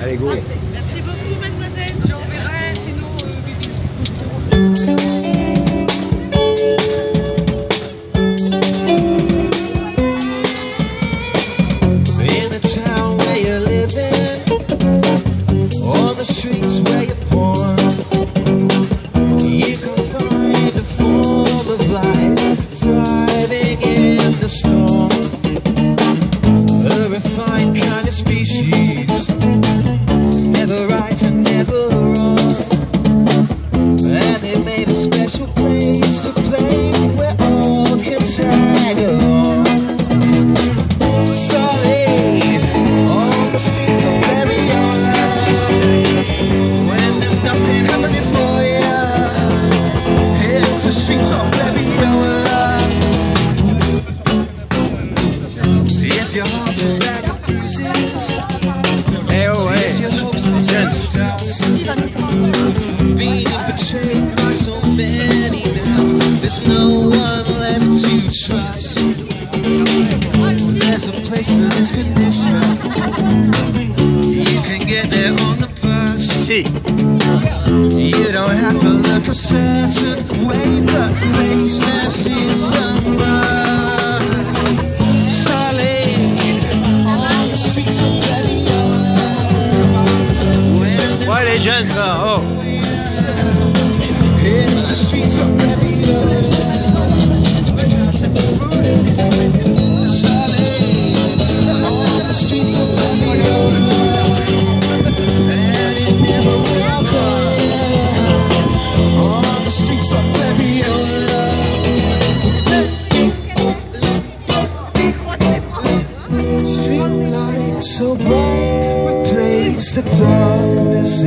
Allez, go. Merci beaucoup, mademoiselle. J'enverrai, sinon, euh, Bibi. In the town where you're living, on the streets where you're born, you can find a form of life thriving in the storm. A refined kind of species, streets of Babylon. If your heart's a bag of bruises, Eh oh, if your hopes are turned being betrayed by so many now, there's no one left to trust. There's a place for this condition. You can get there on the bus. Si. You don't have to look a certain way, but faceless is someone. Solid on the streets of Babylon. Ouais, les jeunes, ça. Oh. Street lights so bright replace the darkness